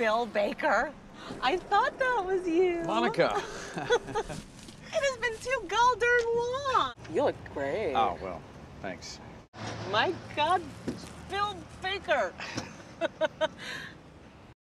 Bill Baker. I thought that was you. Monica. It has been too goddamn long. You look great. oh, well, thanks. My God, Bill Baker.